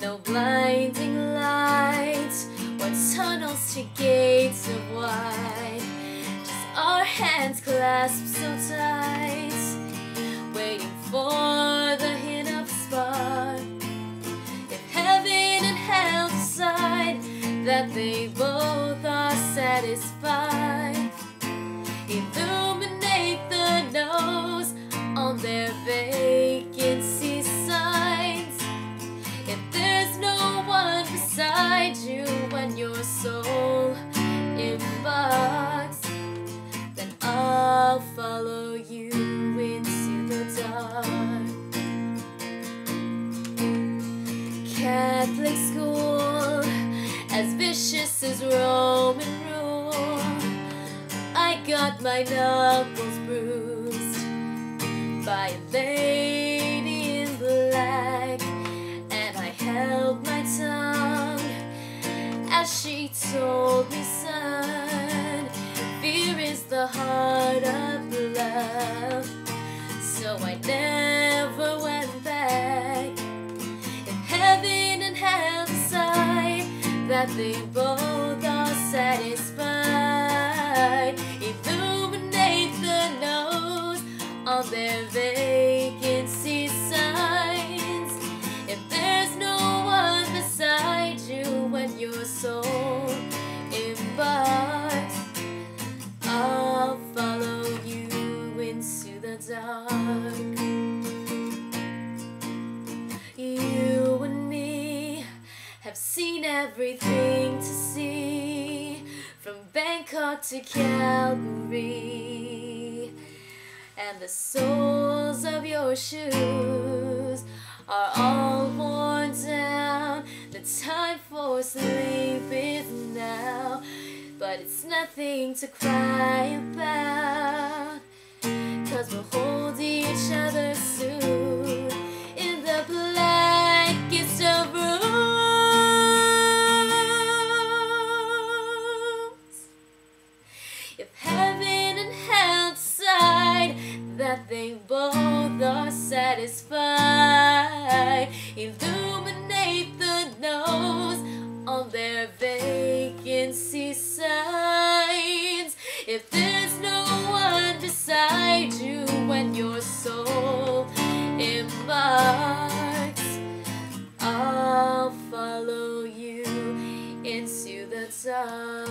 No blinding lights Or tunnels to gates of wide Just our hands clasped so tight Waiting for the hint of spark. If heaven and hell decide That they both are satisfied Catholic school, as vicious as Roman rule. I got my knuckles bruised by a lady in black, and I held my tongue as she told me, son, fear is the heart of love. So I never that they both are satisfied, have seen everything to see from Bangkok to Calgary. And the soles of your shoes are all worn down. The time for sleep is now, but it's nothing to cry about. Cause we're satisfied. Illuminate the nose on their vacancy signs. If there's no one beside you when your soul embarks, I'll follow you into the dark.